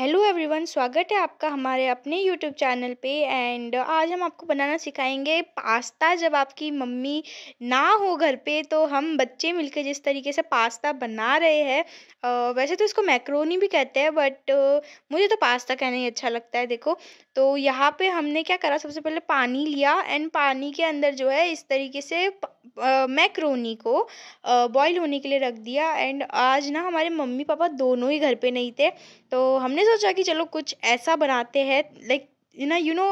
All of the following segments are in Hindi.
हेलो एवरीवन, स्वागत है आपका हमारे अपने यूट्यूब चैनल पे एंड आज हम आपको बनाना सिखाएँगे पास्ता जब आपकी मम्मी ना हो घर पे तो हम बच्चे मिलकर जिस तरीके से पास्ता बना रहे हैं वैसे तो इसको मैक्रोनी भी कहते हैं बट मुझे तो पास्ता कहना ही अच्छा लगता है, देखो। तो यहाँ पे हमने क्या करा, सबसे पहले पानी लिया एंड पानी के अंदर जो है इस तरीके से मैक्रोनी को बॉईल होने के लिए रख दिया एंड आज ना हमारे मम्मी पापा दोनों ही घर पे नहीं थे तो हमने सोचा कि चलो कुछ ऐसा बनाते हैं लाइक ना यू नो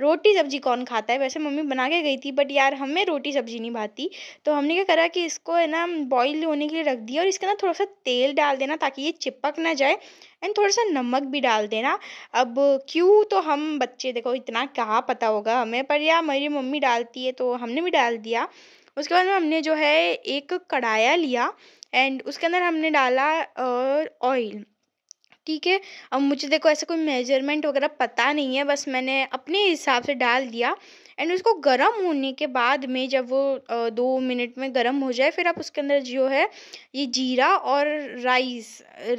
रोटी सब्ज़ी कौन खाता है? वैसे मम्मी बना के गई थी बट यार हमें रोटी सब्ज़ी नहीं भाती। तो हमने क्या करा कि इसको है ना बॉईल होने के लिए रख दिया और इसके ना थोड़ा सा तेल डाल देना ताकि ये चिपक ना जाए एंड थोड़ा सा नमक भी डाल देना। अब क्यों तो हम बच्चे, देखो इतना कहाँ पता होगा हमें, पर यार मेरी मम्मी डालती है तो हमने भी डाल दिया। उसके बाद में हमने जो है एक कढ़ाया लिया एंड उसके अंदर हमने डाला ऑयल ठीक है। अब मुझे देखो ऐसा कोई मेज़रमेंट वगैरह पता नहीं है, बस मैंने अपने हिसाब से डाल दिया। एंड उसको गर्म होने के बाद में जब वो दो मिनट में गर्म हो जाए, फिर आप उसके अंदर जो है, ये जीरा और राइस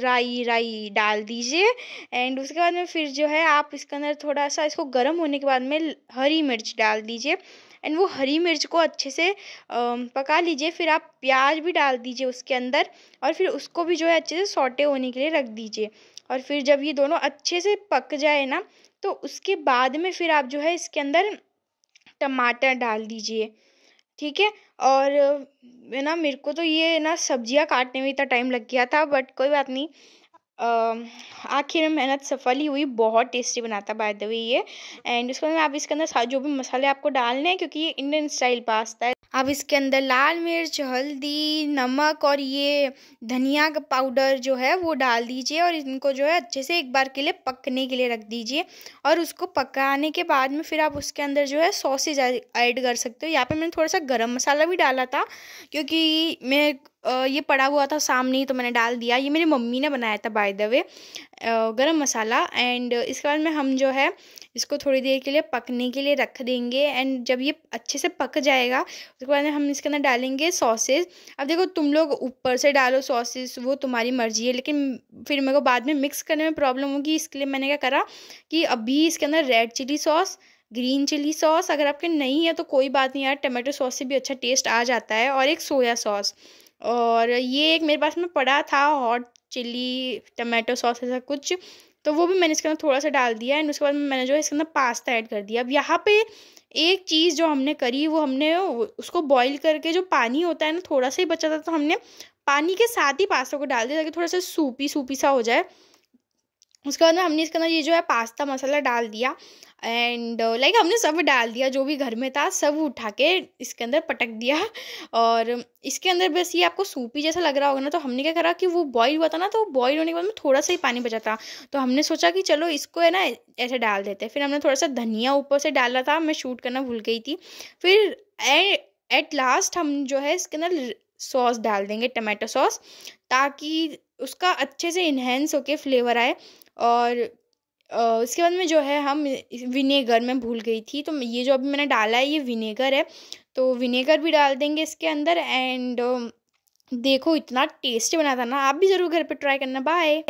राई राई डाल दीजिए। एंड उसके बाद में फिर जो है आप इसके अंदर थोड़ा सा इसको गर्म होने के बाद में हरी मिर्च डाल दीजिए। एंड वो हरी मिर्च को अच्छे से पका लीजिए, फिर आप प्याज भी डाल दीजिए उसके अंदर और फिर उसको भी जो है अच्छे से सोटे होने के लिए रख दीजिए। और फिर जब ये दोनों अच्छे से पक जाए ना तो उसके बाद में फिर आप जो है इसके अंदर टमाटर डाल दीजिए। ठीक है? और ना, मेरे को तो ये ना, सब्ज़ियाँ काटने में इतना टाइम लग गया था बट कोई बात नहीं। आखिर में मेहनत सफल ही हुई, बहुत टेस्टी बनाता बाय द वे ये। एंड उसके बाद आप इसके अंदर जो भी मसाले आपको डालने हैं, क्योंकि ये इंडियन स्टाइल पास्ता है। आप इसके अंदर लाल मिर्च, हल्दी, नमक और ये धनिया का पाउडर जो है, वो डाल दीजिए और इनको जो है, अच्छे से एक बार के लिए पकने के लिए रख दीजिए। और उसको पकाने के बाद में फिर आप उसके अंदर जो है सॉसेज ऐड कर सकते हो। यहाँ पे मैंने थोड़ा सा गरम मसाला भी डाला था, क्योंकि मैं ये पड़ा हुआ था सामने ही तो मैंने डाल दिया। ये मेरी मम्मी ने बनाया था बाय द वे गरम मसाला। एंड इसके बाद में हम जो है, इसको थोड़ी देर के लिए पकने के लिए रख देंगे। एंड जब ये अच्छे से पक जाएगा, उसके बाद में हम इसके अंदर डालेंगे सॉसेज अब देखो, तुम लोग ऊपर से डालो सॉसेस वो तुम्हारी मर्ज़ी है। लेकिन फिर मेरे को बाद में मिक्स करने में प्रॉब्लम होगी। इसके लिए मैंने क्या करा कि अभी इसके अंदर red chilli sauce green chilli sauce अगर आपके नहीं है तो कोई बात नहीं यार टमाटो सॉस से भी अच्छा टेस्ट आ जाता है। और एक सोया सॉस और ये एक मेरे पास में पड़ा था हॉट चिल्ली टमाटो सॉस ऐसा कुछ। तो वो भी मैंने इसके अंदर थोड़ा सा डाल दिया एंड उसके बाद मैंने जो है इसके अंदर पास्ता ऐड कर दिया। अब यहाँ पे एक चीज़ जो हमने करी, वो हमने उसको बॉईल करके जो पानी होता है ना, थोड़ा सा ही बचा था तो हमने पानी के साथ ही पास्ता को डाल दिया ताकि थोड़ा सा सूपी सूपी सा हो जाए। उसके बाद हमने इसके अंदर ये जो है पास्ता मसाला डाल दिया एंड लाइक uh, हमने सब डाल दिया जो भी घर में था सब उठा के इसके अंदर पटक दिया। और इसके अंदर बस ये आपको सूपी जैसा लग रहा होगा ना तो हमने क्या करा कि वो बॉईल हुआ था ना तो बॉईल होने के बाद में थोड़ा सा ही पानी बचा था। तो हमने सोचा कि चलो इसको है ना ऐसे डाल देते फिर हमने थोड़ा सा धनिया ऊपर से डाला था मैं शूट करना भूल गई थी। फिर एट लास्ट हम जो है इसके अंदर सॉस डाल देंगे टमाटो सॉस ताकि उसका अच्छे से इन्हेंस होके फ्लेवर आए और उसके बाद में जो है हम विनेगर में भूल गई थी। तो ये जो अभी मैंने डाला है, ये विनेगर है। तो विनेगर भी डाल देंगे इसके अंदर एंड देखो इतना टेस्टी बना था ना। आप भी ज़रूर घर पे ट्राई करना। बाय